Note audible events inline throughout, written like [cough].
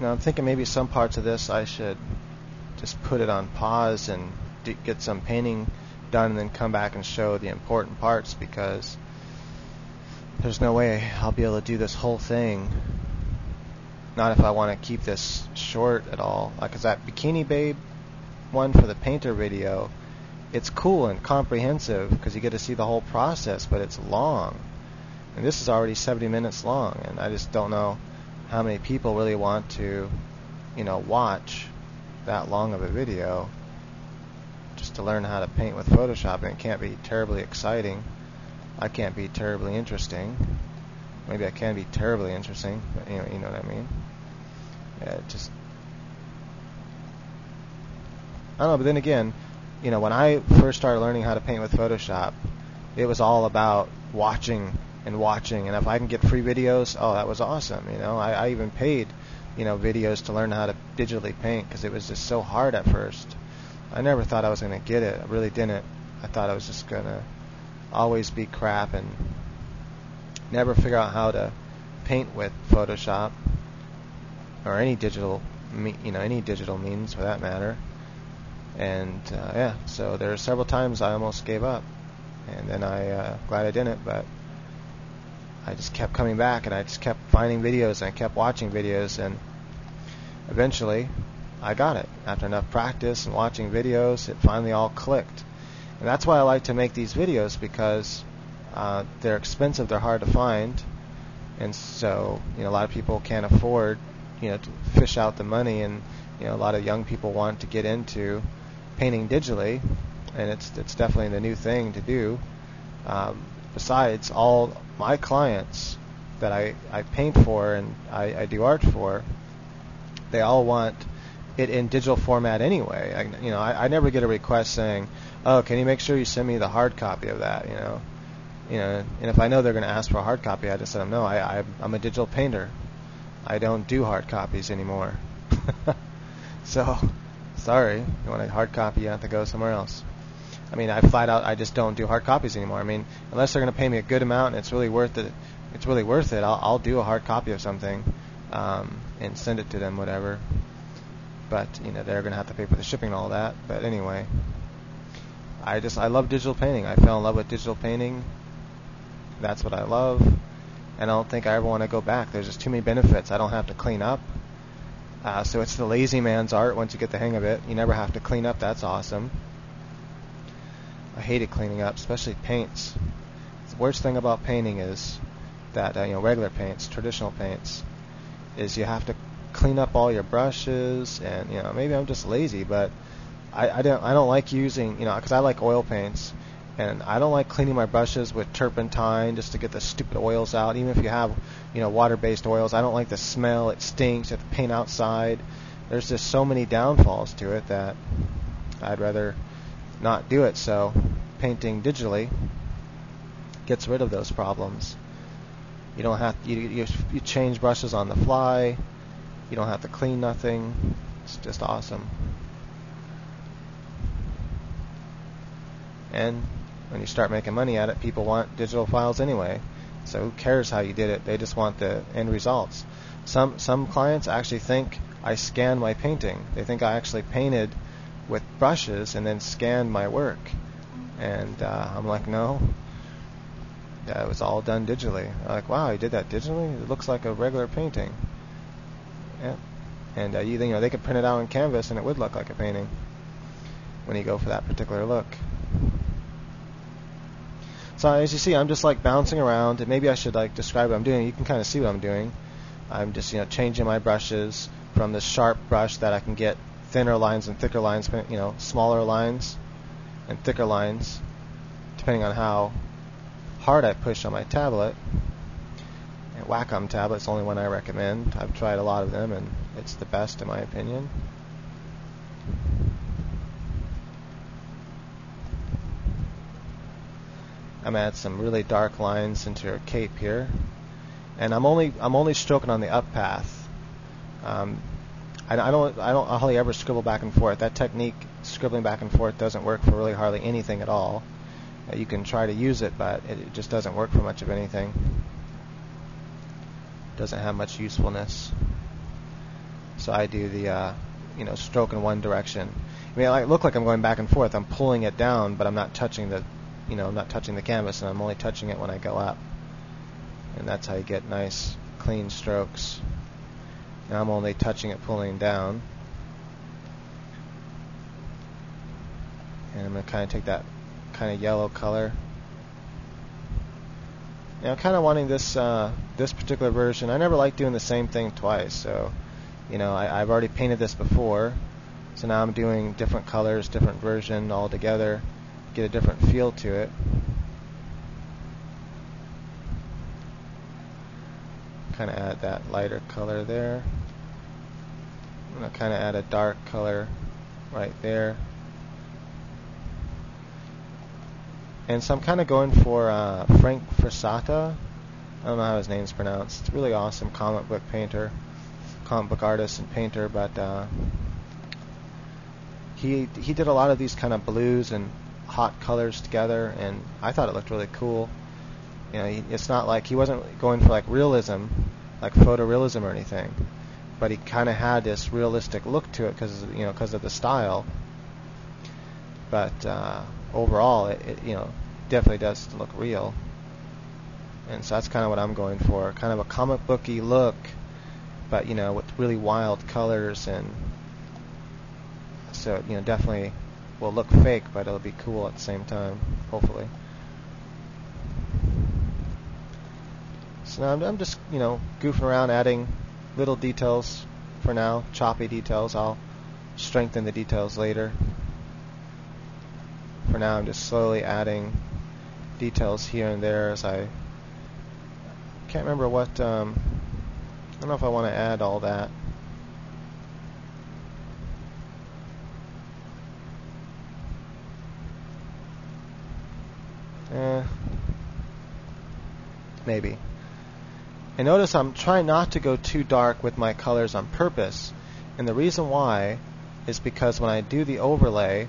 know, I'm thinking maybe some parts of this I should just put it on pause and d- get some painting done and then come back and show the important parts because there's no way I'll be able to do this whole thing. Not if I want to keep this short at all. Like, cause that Bikini Babe one for the painter video, it's cool and comprehensive because you get to see the whole process, but it's long. And this is already 70 minutes long, and I just don't know how many people really want to, you know, watch that long of a video just to learn how to paint with Photoshop. And it can't be terribly exciting. I can't be terribly interesting. Maybe I can be terribly interesting, but you know, you know what I mean. Yeah, just I don't know. But then again, you know, when I first started learning how to paint with Photoshop, it was all about watching and watching. And if I can get free videos, oh, that was awesome. You know, I, I even paid, you know, videos to learn how to digitally paint because it was just so hard at first. I never thought I was going to get it. I really didn't. I thought I was just going to always be crap and never figure out how to paint with Photoshop or any digital, you know, any digital means for that matter. And uh, yeah, so there are several times I almost gave up, and then I uh, glad I didn't, but I just kept coming back and I just kept finding videos and I kept watching videos and eventually I got it. After enough practice and watching videos, it finally all clicked. And that's why I like to make these videos because uh, they're expensive, they're hard to find, and so you know a lot of people can't afford you know to fish out the money, and you know a lot of young people want to get into painting digitally, and it's it's definitely the new thing to do. Um, besides, all my clients that I, I paint for and I, I do art for, they all want it in digital format anyway. I, you know, I, I never get a request saying, "Oh, can you make sure you send me the hard copy of that?" You know, you know. And if I know they're going to ask for a hard copy, I just them know I, I I'm a digital painter. I don't do hard copies anymore. [laughs] so, sorry, you want a hard copy, you have to go somewhere else. I mean, I flat out I just don't do hard copies anymore. I mean, unless they're going to pay me a good amount and it's really worth it, it's really worth it. I'll, I'll do a hard copy of something um, and send it to them, whatever. But you know, they're going to have to pay for the shipping and all that. But anyway, I just I love digital painting. I fell in love with digital painting. That's what I love, and I don't think I ever want to go back. There's just too many benefits. I don't have to clean up. Uh, so it's the lazy man's art once you get the hang of it. You never have to clean up. That's awesome. I hated cleaning up, especially paints. The worst thing about painting is that uh, you know regular paints, traditional paints, is you have to clean up all your brushes, and you know maybe I'm just lazy, but I, I don't I don't like using you know because I like oil paints, and I don't like cleaning my brushes with turpentine just to get the stupid oils out. Even if you have you know water-based oils, I don't like the smell. It stinks. You have to paint outside. There's just so many downfalls to it that I'd rather not do it. So painting digitally gets rid of those problems. You don't have you, you, you change brushes on the fly. You don't have to clean nothing. It's just awesome. And when you start making money at it, people want digital files anyway. So who cares how you did it? They just want the end results. Some some clients actually think I scan my painting. They think I actually painted with brushes and then scanned my work. And uh, I'm like, no, yeah, it was all done digitally. I'm like, wow, you did that digitally? It looks like a regular painting. Yeah. And uh, you, you know, they could print it out on canvas and it would look like a painting when you go for that particular look. So as you see, I'm just like bouncing around. And maybe I should like describe what I'm doing. You can kind of see what I'm doing. I'm just you know changing my brushes from the sharp brush that I can get thinner lines and thicker lines, you know, smaller lines and thicker lines, depending on how hard I push on my tablet. And Wacom tablet's the only one I recommend. I've tried a lot of them, and it's the best in my opinion. I'm add some really dark lines into her cape here, and I'm only I'm only stroking on the up path. Um, I, I don't I don't hardly ever scribble back and forth. That technique, scribbling back and forth, doesn't work for really hardly anything at all. Uh, you can try to use it, but it, it just doesn't work for much of anything. Doesn't have much usefulness. So I do the uh, you know stroke in one direction. I mean, I look like I'm going back and forth. I'm pulling it down, but I'm not touching the you know I'm not touching the canvas, and I'm only touching it when I go up. And that's how you get nice clean strokes. Now I'm only touching it pulling down. And I'm going to kind of take that kind of yellow color. Now I'm kind of wanting this uh, this particular version. I never like doing the same thing twice, so you know I, I've already painted this before, so now I'm doing different colors, different version all together, get a different feel to it. Kind of add that lighter color there. I'm to kind of add a dark color right there. And so I'm kind of going for uh, Frank Frazetta. I don't know how his name's pronounced. Really awesome comic book painter, comic book artist and painter, but uh, he he did a lot of these kind of blues and hot colors together, and I thought it looked really cool. You know, he, it's not like he wasn't going for like realism, like photorealism or anything, but he kind of had this realistic look to it because you know because of the style. But uh, overall, it, it, you know definitely does look real. And so that's kind of what I'm going for, kind of a comic booky look, but you know with really wild colors and so you know definitely will look fake, but it'll be cool at the same time, hopefully. So now I'm, I'm just you know goofing around, adding little details for now, choppy details. I'll strengthen the details later for now I'm just slowly adding details here and there as I can't remember what um, I don't know if I want to add all that. Eh, maybe. And notice I'm trying not to go too dark with my colors on purpose and the reason why is because when I do the overlay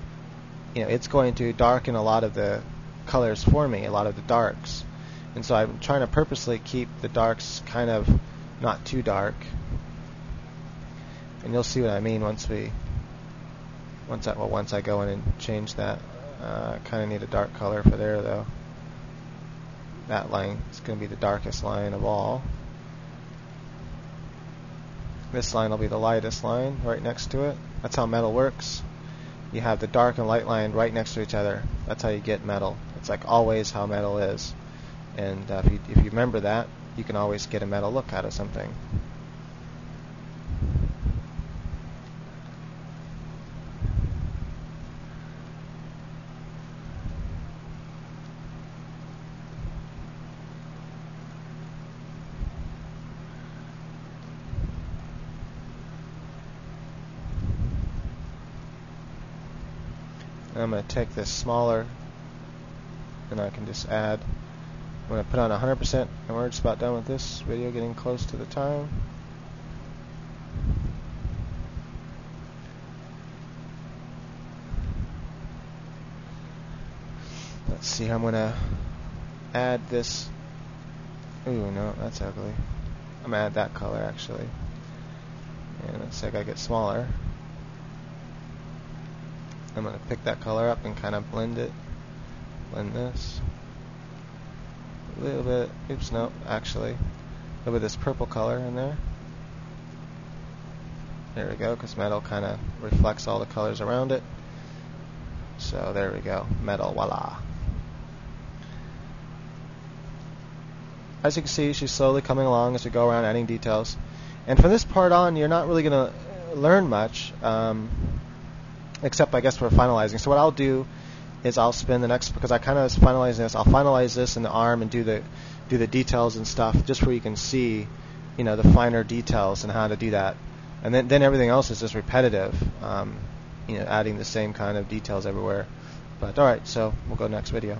you know, it's going to darken a lot of the colors for me, a lot of the darks. And so I'm trying to purposely keep the darks kind of not too dark. And you'll see what I mean once we, once I, well, once I go in and change that. Uh, kind of need a dark color for there though. That line is going to be the darkest line of all. This line will be the lightest line right next to it. That's how metal works you have the dark and light line right next to each other. That's how you get metal. It's like always how metal is. And uh, if, you, if you remember that, you can always get a metal look out of something. I'm going to take this smaller and I can just add I'm going to put on 100% and we're just about done with this video getting close to the time. Let's see I'm going to add this. Ooh no that's ugly. I'm going to add that color actually. And let's say I get smaller I'm going to pick that color up and kind of blend it. Blend this. A little bit, oops, no, actually, a little bit of this purple color in there. There we go, because metal kind of reflects all the colors around it. So there we go, metal, voila. As you can see, she's slowly coming along as we go around adding details. And from this part on, you're not really going to learn much. Um, except I guess we're finalizing. So what I'll do is I'll spend the next because I kind of was finalizing this. I'll finalize this in the arm and do the do the details and stuff just where you can see, you know, the finer details and how to do that. And then then everything else is just repetitive, um, you know, adding the same kind of details everywhere. But all right, so we'll go next video.